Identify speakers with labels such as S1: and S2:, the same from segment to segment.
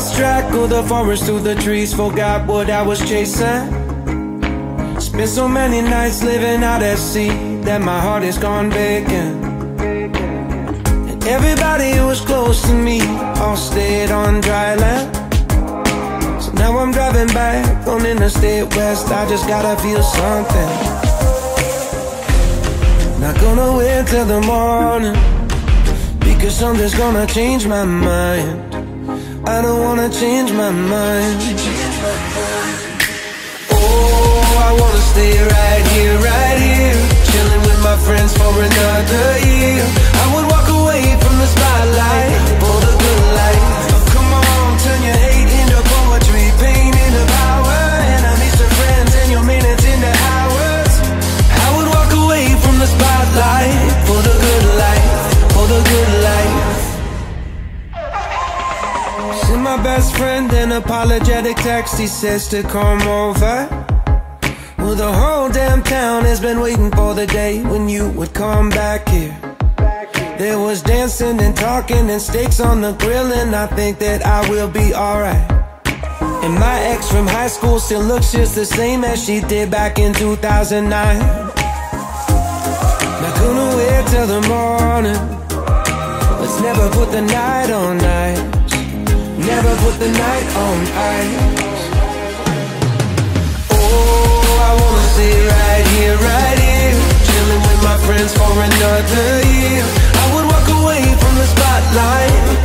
S1: Lost track of the forest through the trees, forgot what I was chasing. Spent so many nights living out at sea that my heart is gone vacant. And everybody who was close to me all stayed on dry land. So now I'm driving back on Interstate West. I just gotta feel something. Not gonna wait till the morning because something's gonna change my mind. I don't wanna change my mind. Oh, I wanna stay right here, right here, chilling with my friends for another year. Best friend an apologetic text. He says to come over. Well, the whole damn town has been waiting for the day when you would come back here. There was dancing and talking and steaks on the grill, and I think that I will be alright. And my ex from high school still looks just the same as she did back in 2009. Not gonna wait till the morning. Let's never put the night on night. Never put the night on ice. Oh, I wanna stay right here, right here, chilling with my friends for another year. I would walk away from the spotlight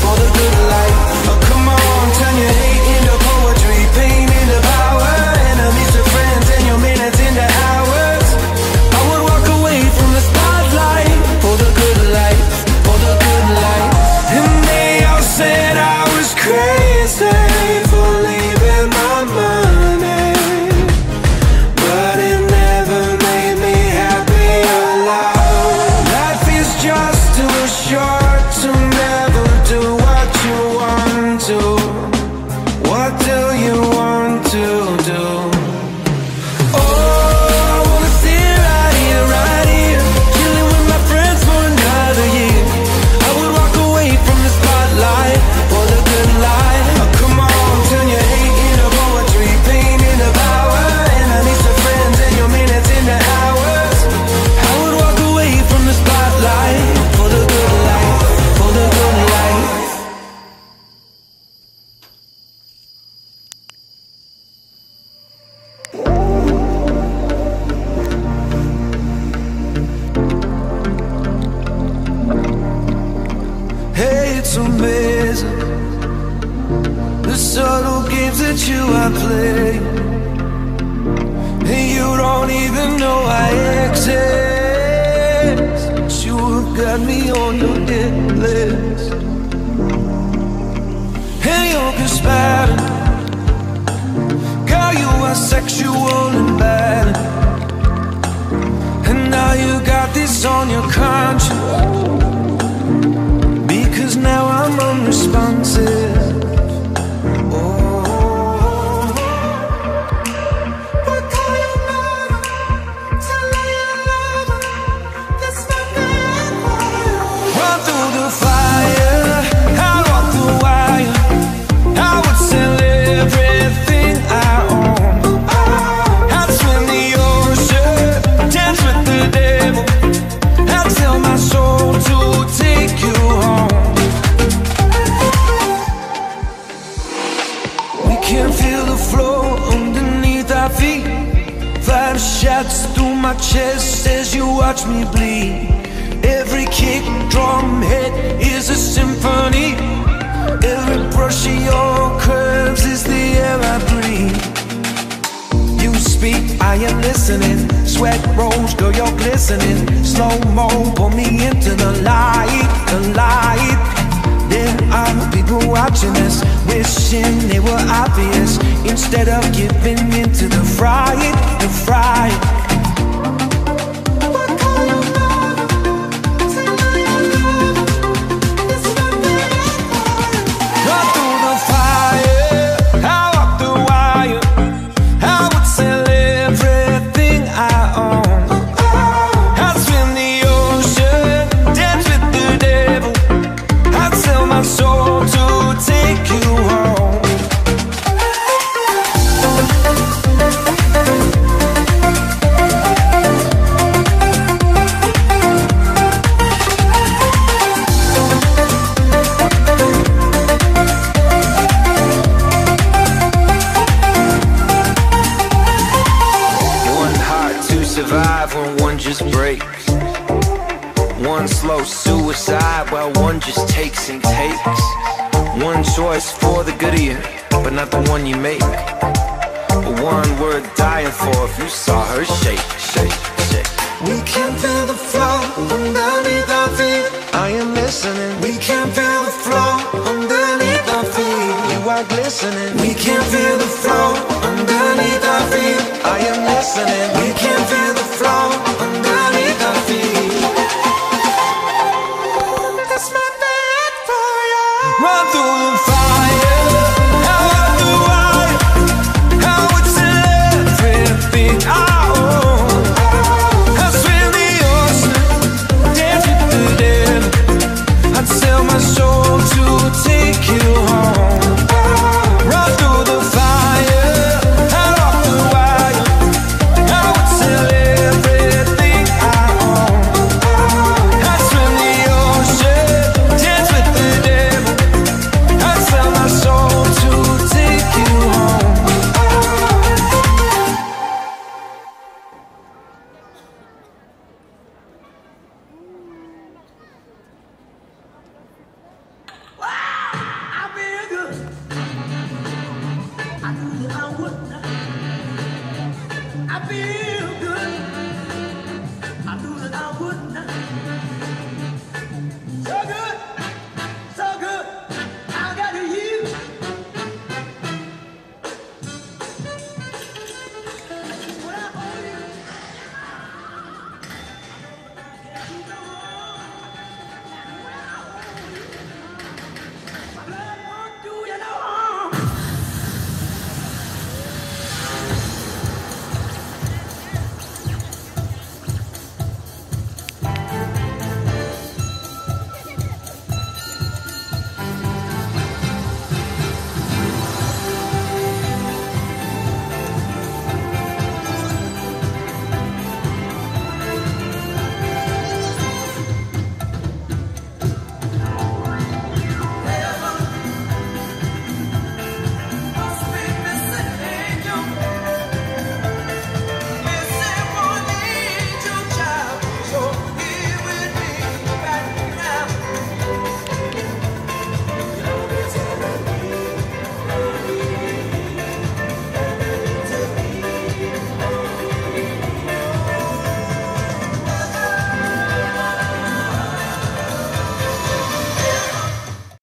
S1: games that you are playing And you don't even know I exist. You have got me on your hit list. And you're conspiring Girl, you are sexual and bad. And now you got this on your conscience. Because now I'm unresponsive. Fire shots through my chest as you watch me bleed. Every kick, drum hit is a symphony. Every brush of your curves is the air I breathe. You speak, I am listening. Sweat rolls, girl, you're glistening. Slow mo, pull me into the light, the light. Are people watching us, wishing they were obvious. Instead of giving into the fright, the fright. when one just breaks. One slow suicide while one just takes and takes. One choice for the good of you, but not the one you make. One worth dying for if you saw her shake, shake, shake. We can feel the flow underneath our feet. I am listening. We can feel the flow underneath our feet. You are glistening. We can feel the flow underneath our feet. I am listening. We can feel.